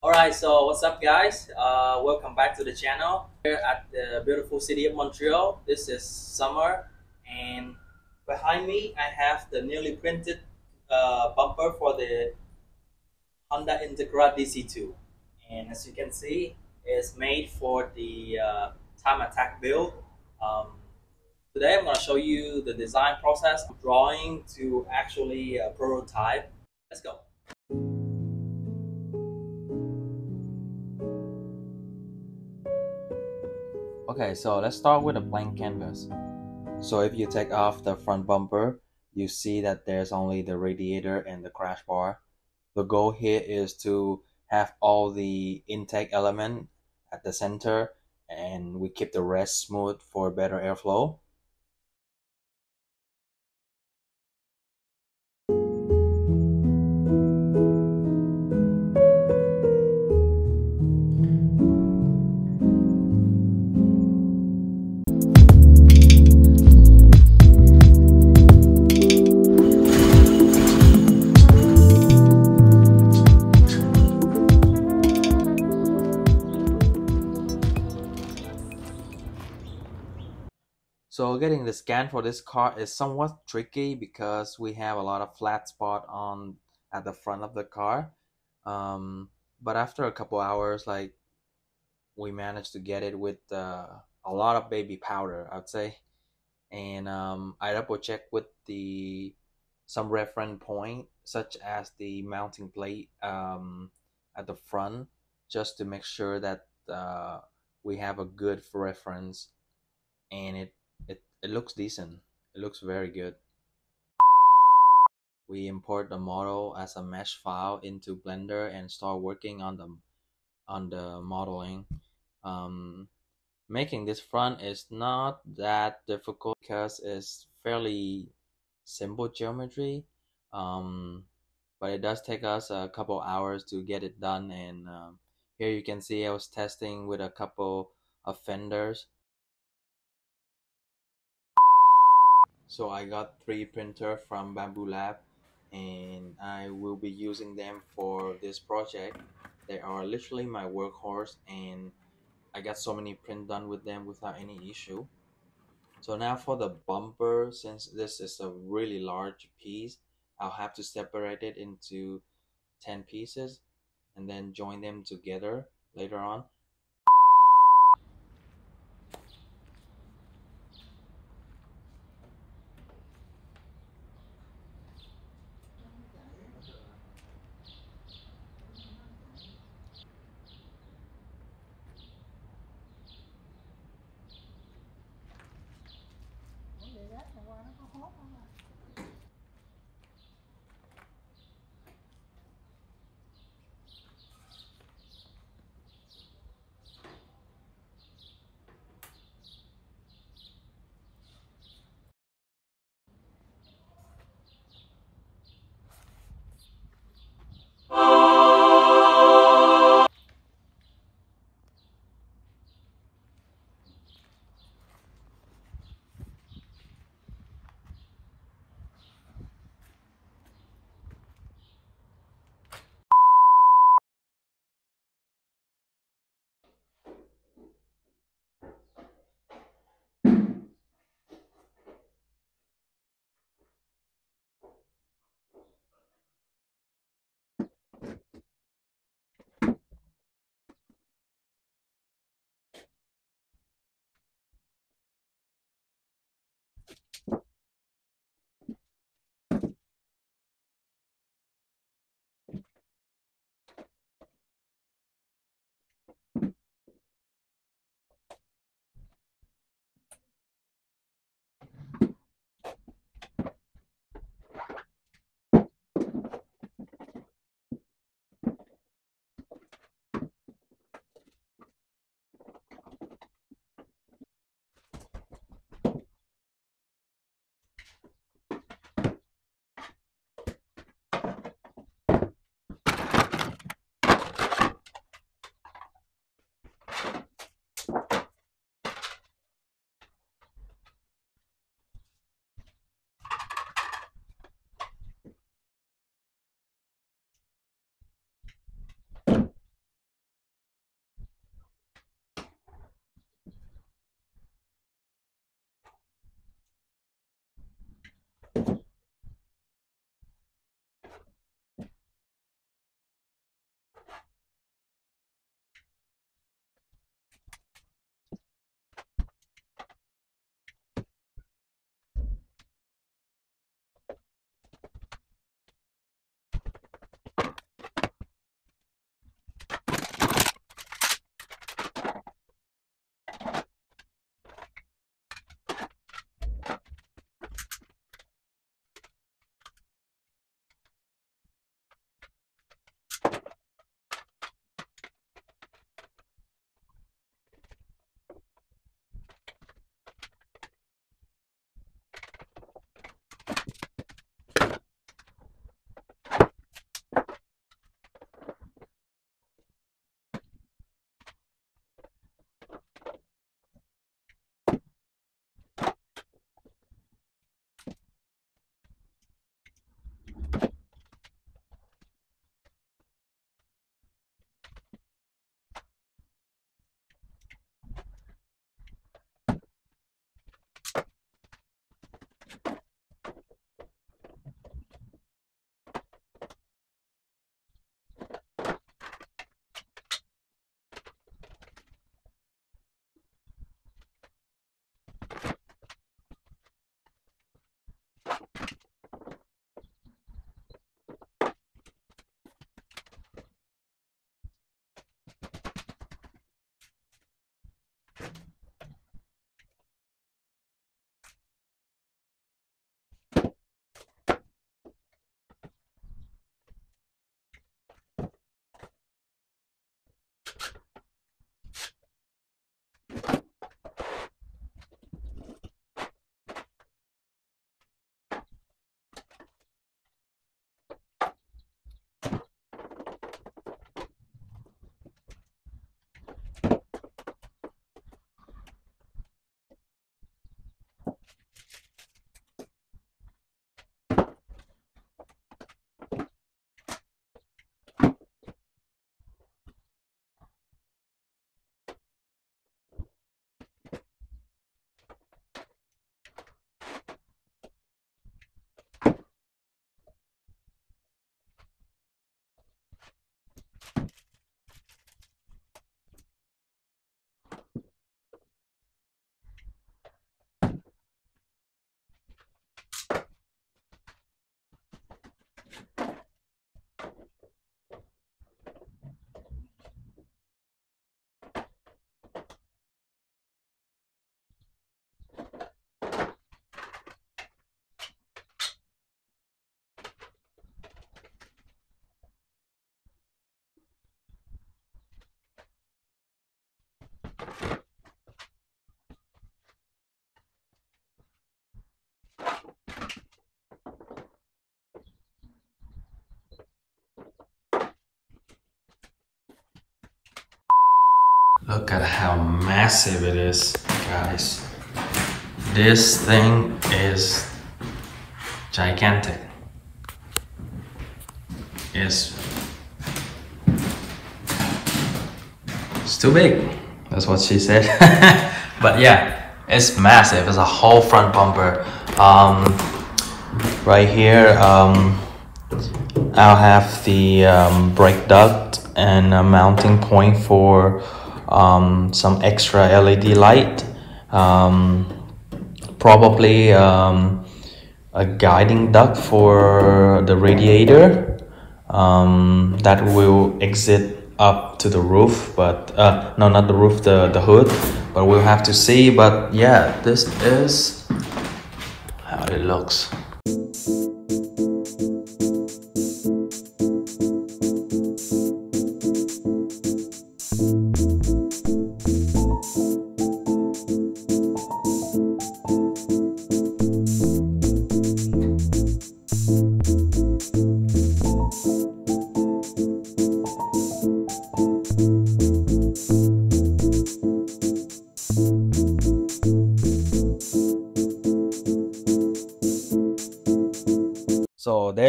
Alright, so what's up guys? Uh, welcome back to the channel. Here at the beautiful city of Montreal. This is summer and behind me I have the newly printed uh, bumper for the Honda Integra DC2 and as you can see it's made for the uh, time attack build. Um, today I'm going to show you the design process drawing to actually uh, prototype. Let's go. Okay, so let's start with a blank canvas. So if you take off the front bumper, you see that there's only the radiator and the crash bar. The goal here is to have all the intake element at the center and we keep the rest smooth for better airflow. So getting the scan for this car is somewhat tricky because we have a lot of flat spot on at the front of the car. Um, but after a couple hours, like we managed to get it with uh, a lot of baby powder, I'd say. And um, I double check with the some reference point, such as the mounting plate um, at the front, just to make sure that uh, we have a good reference and it it it looks decent. It looks very good. We import the model as a mesh file into Blender and start working on the on the modeling. Um, making this front is not that difficult because it's fairly simple geometry. Um, but it does take us a couple hours to get it done. And um, here you can see I was testing with a couple of fenders So I got three printer from Bambu Lab and I will be using them for this project. They are literally my workhorse and I got so many print done with them without any issue. So now for the bumper, since this is a really large piece, I'll have to separate it into 10 pieces and then join them together later on. Look at how massive it is, guys. This thing is gigantic. It's, it's too big. That's what she said. but yeah, it's massive. It's a whole front bumper. Um, right here, um, I'll have the um, brake duct and a mounting point for um, some extra LED light, um, probably um, a guiding duct for the radiator um, that will exit up to the roof, but uh, no, not the roof, the, the hood, but we'll have to see. But yeah, this is how it looks.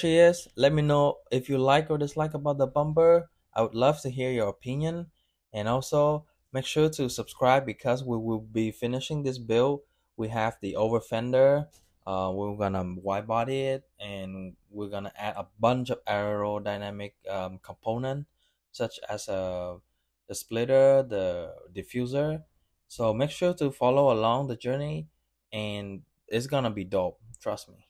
She is. Let me know if you like or dislike about the bumper. I would love to hear your opinion. And also make sure to subscribe because we will be finishing this build. We have the over fender. Uh, we're gonna wide body it and we're gonna add a bunch of aerodynamic um, component such as uh, the splitter, the diffuser. So make sure to follow along the journey and it's gonna be dope. Trust me.